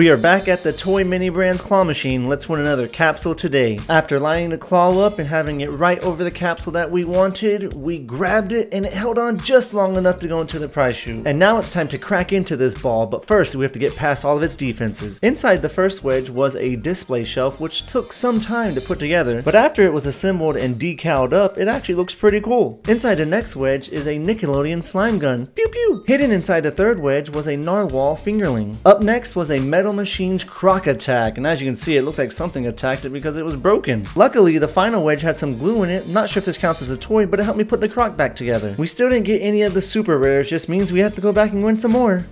We are back at the Toy Mini Brands claw machine. Let's win another capsule today. After lining the claw up and having it right over the capsule that we wanted, we grabbed it and it held on just long enough to go into the prize chute. And now it's time to crack into this ball, but first we have to get past all of its defenses. Inside the first wedge was a display shelf which took some time to put together, but after it was assembled and decaled up, it actually looks pretty cool. Inside the next wedge is a Nickelodeon slime gun. Pew pew! Hidden inside the third wedge was a narwhal fingerling. Up next was a Metal Machines Croc Attack, and as you can see, it looks like something attacked it because it was broken. Luckily, the final wedge had some glue in it. Not sure if this counts as a toy, but it helped me put the croc back together. We still didn't get any of the super rares, just means we have to go back and win some more.